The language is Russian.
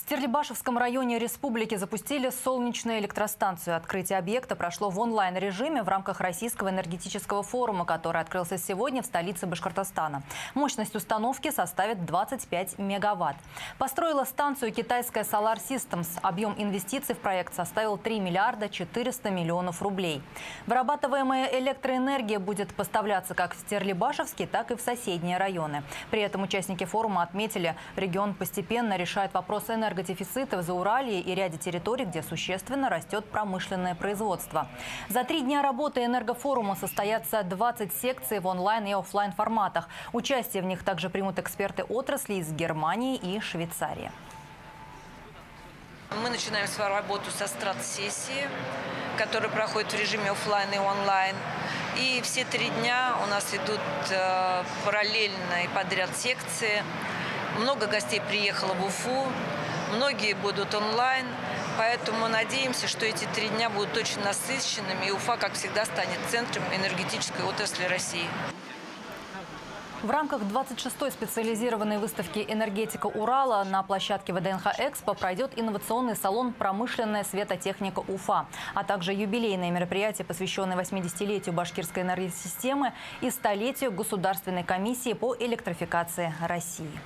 Стерлибашевском районе республики запустили солнечную электростанцию. Открытие объекта прошло в онлайн-режиме в рамках Российского энергетического форума, который открылся сегодня в столице Башкортостана. Мощность установки составит 25 мегаватт. Построила станцию китайская Solar Systems. Объем инвестиций в проект составил 3 миллиарда 400 миллионов рублей. Вырабатываемая электроэнергия будет поставляться как в Стерлибашевский, так и в соседние районы. При этом участники форума отметили, регион постепенно решает вопросы энергодефицита в Зауралье и ряде территорий, где существенно растет промышленное производство. За три дня работы энергофорума состоятся 20 секций в онлайн и офлайн форматах. Участие в них также примут эксперты отрасли из Германии и Швейцарии. Мы начинаем свою работу со страт-сессии, которая проходит в режиме офлайн и онлайн. И все три дня у нас идут э, параллельно и подряд секции. Много гостей приехало в Уфу, многие будут онлайн. Поэтому надеемся, что эти три дня будут очень насыщенными, и Уфа, как всегда, станет центром энергетической отрасли России. В рамках 26-й специализированной выставки «Энергетика Урала» на площадке ВДНХ «Экспо» пройдет инновационный салон «Промышленная светотехника Уфа», а также юбилейное мероприятие, посвященное 80-летию башкирской энергосистемы и столетию Государственной комиссии по электрификации России.